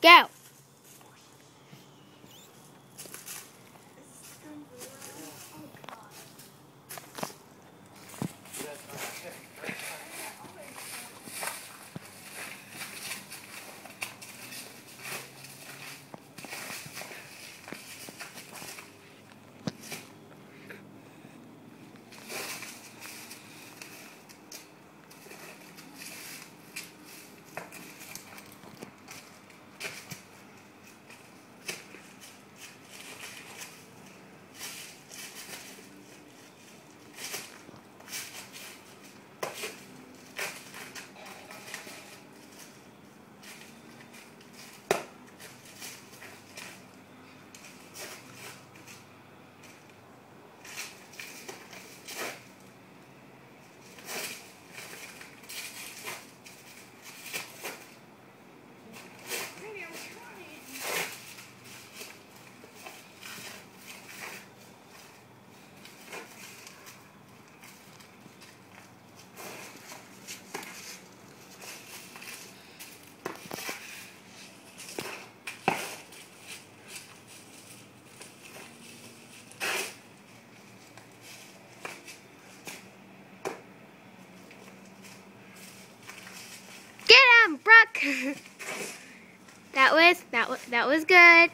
Go. that was that was that was good.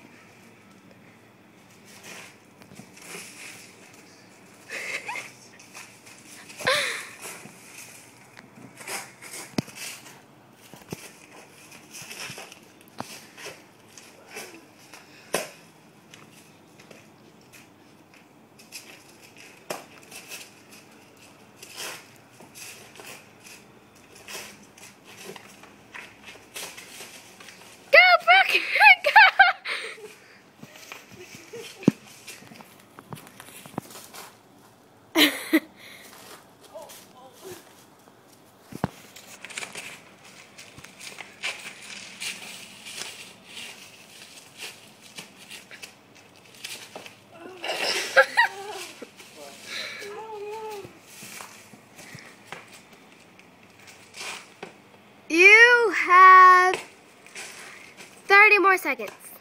More seconds.